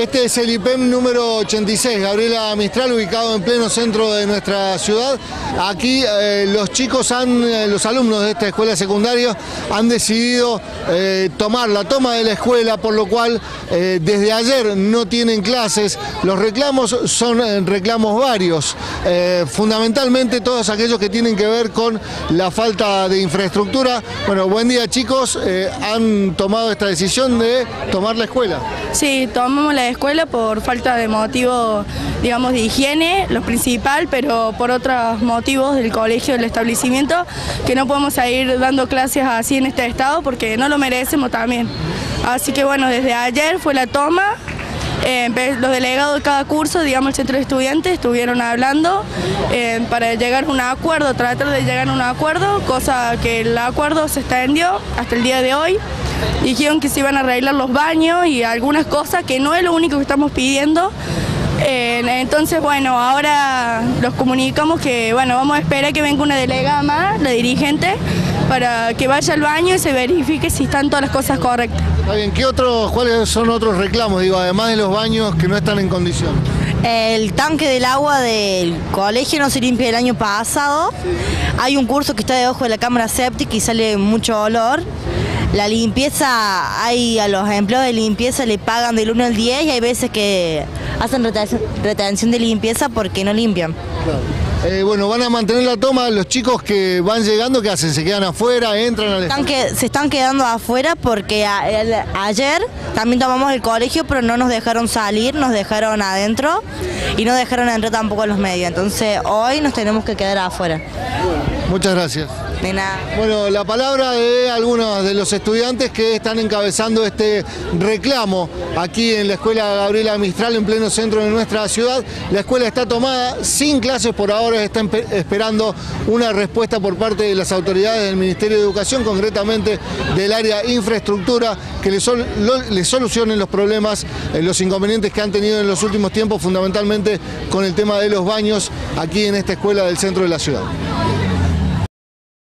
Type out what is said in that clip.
Este es el IPEM número 86, Gabriela Mistral, ubicado en pleno centro de nuestra ciudad. Aquí eh, los chicos, han, eh, los alumnos de esta escuela secundaria han decidido eh, tomar la toma de la escuela, por lo cual desde ayer no tienen clases. Los reclamos son reclamos varios, fundamentalmente todos aquellos que tienen que ver con la falta de infraestructura. Bueno, buen día chicos, han tomado esta decisión de tomar la escuela. Sí, tomamos la escuela por falta de motivo, digamos, de higiene, lo principal, pero por otros motivos del colegio, del establecimiento, que no podemos seguir dando clases así en este estado porque no lo merecemos también. Así que bueno, desde ayer fue la toma, eh, los delegados de cada curso, digamos el centro de estudiantes, estuvieron hablando eh, para llegar a un acuerdo, tratar de llegar a un acuerdo, cosa que el acuerdo se extendió hasta el día de hoy. Dijeron que se iban a arreglar los baños y algunas cosas que no es lo único que estamos pidiendo. Eh, entonces, bueno, ahora los comunicamos que, bueno, vamos a esperar que venga una delegada más, la dirigente, para que vaya al baño y se verifique si están todas las cosas correctas. Está bien, ¿qué otros, cuáles son otros reclamos, digo, además de los baños que no están en condición? El tanque del agua del colegio no se limpia el año pasado. Hay un curso que está debajo de la cámara séptica y sale mucho olor. La limpieza, hay a los empleados de limpieza le pagan del 1 al 10 y hay veces que hacen retención de limpieza porque no limpian. Eh, bueno, van a mantener la toma, los chicos que van llegando, ¿qué hacen? ¿Se quedan afuera? ¿Entran al están que, Se están quedando afuera porque ayer también tomamos el colegio, pero no nos dejaron salir, nos dejaron adentro y no dejaron entrar tampoco a los medios. Entonces hoy nos tenemos que quedar afuera. Muchas gracias. Bueno, la palabra de algunos de los estudiantes que están encabezando este reclamo aquí en la Escuela Gabriela Mistral, en pleno centro de nuestra ciudad. La escuela está tomada sin clases por ahora, están esperando una respuesta por parte de las autoridades del Ministerio de Educación, concretamente del área infraestructura, que les, solucionen los problemas, eh, los inconvenientes que han tenido en los últimos tiempos, fundamentalmente con el tema de los baños aquí en esta escuela del centro de la ciudad.